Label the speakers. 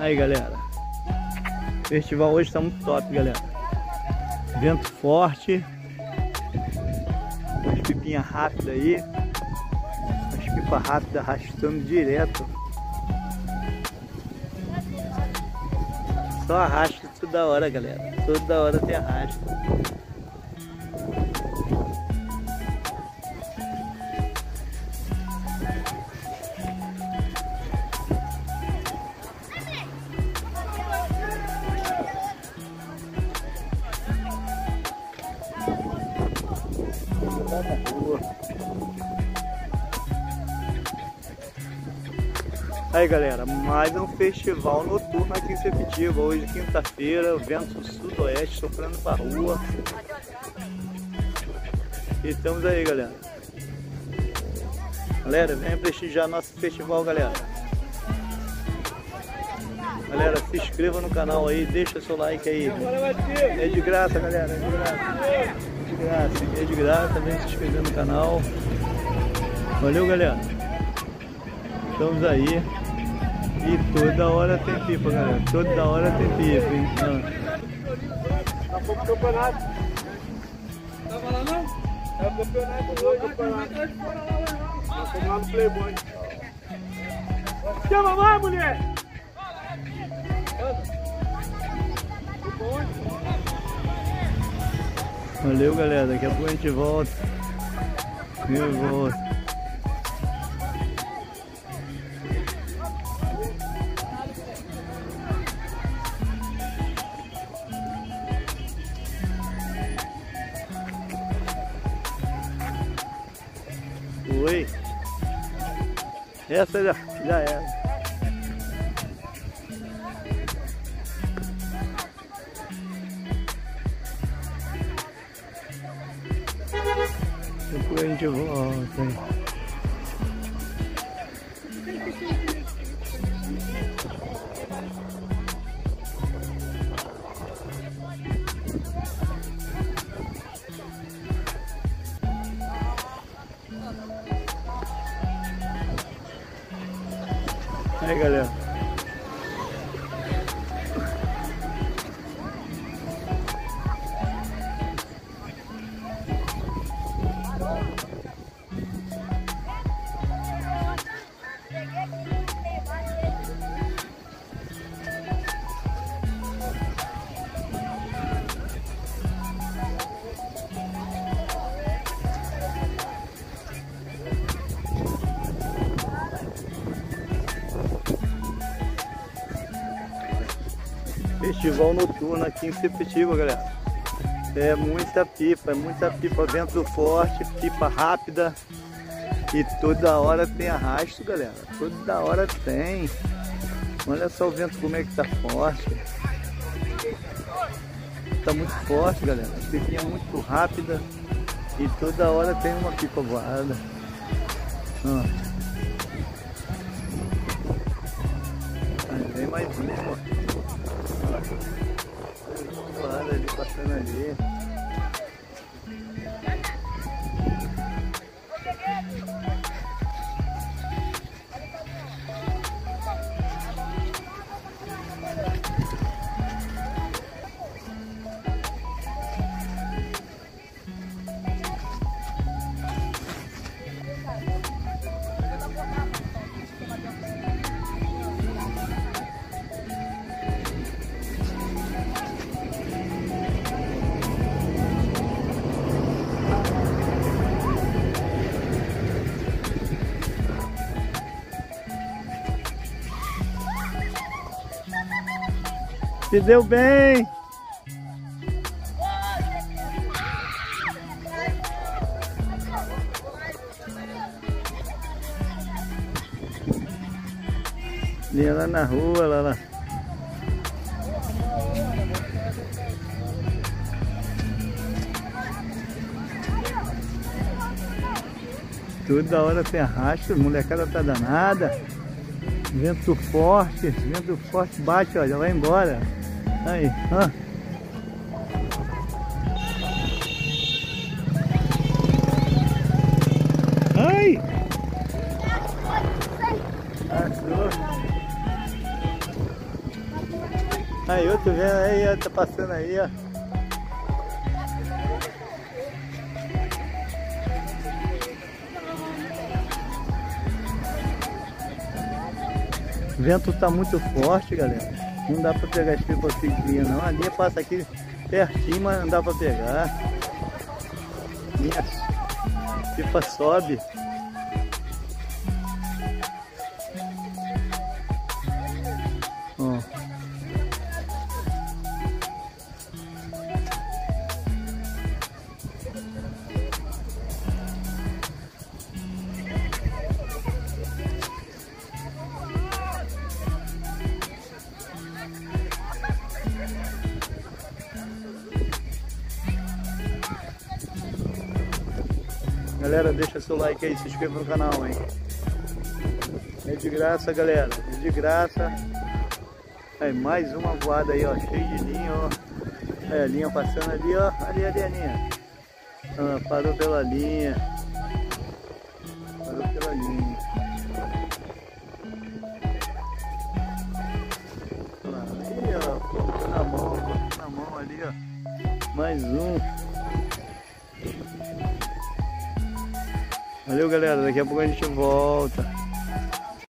Speaker 1: Aí, galera. O festival hoje tá muito top, galera. Vento forte. Umas pipinhas rápidas aí. Umas pipas rápidas arrastando direto. Só arrasta toda hora, galera. Toda hora tem arrasta. Aí galera, mais um festival noturno aqui em Sepetiba. Hoje quinta-feira, vento sudoeste soprando pra rua. E estamos aí galera. Galera, venha prestigiar nosso festival galera. Galera, se inscreva no canal aí, deixa seu like aí. É de graça galera, é de graça. É de graça, é de graça, vem se inscrever no canal. Valeu galera. Estamos aí. E toda hora tem pipa, galera. Toda hora tem pipa, hein?
Speaker 2: Tá pouco campeonato. Tava lá não? É o campeonato hoje, campeonato. Nós fomos lá no Playboy. Chama mais, mulher!
Speaker 1: Valeu, galera. Daqui a pouco a gente volta. Eu volto. Foi. Essa já, já era. Depois a gente volta. hein. Aí galera. Festival noturno aqui em Sepetiba, galera. É muita pipa, é muita pipa, vento forte, pipa rápida. E toda hora tem arrasto, galera. Toda hora tem. Olha só o vento como é que tá forte. Tá muito forte, galera. A pipinha é muito rápida. E toda hora tem uma pipa voada. Ó. Se deu bem. Vinha lá na rua, lá, lá. Toda hora tem arrasto, molecada tá danada. Vento forte, vento forte bate, já vai embora. Aí, ó. Ai! Aí, outro vendo aí, ó, tá passando aí, ó. O vento tá muito forte, galera. Não dá pra pegar as pipas fininhas não. A linha passa aqui pertinho, mas não dá pra pegar. Minha pipa sobe. Galera, deixa seu like aí, se inscreva no canal, hein? É de graça, galera. É de graça. Aí, mais uma voada aí, ó. Cheio de linha, ó. A linha passando ali, ó. Ali, ali a linha. Ah, parou pela linha. Parou pela linha. Ali, ó. Na mão, na mão ali, ó. Mais um. Valeu, galera. Daqui a pouco a gente volta.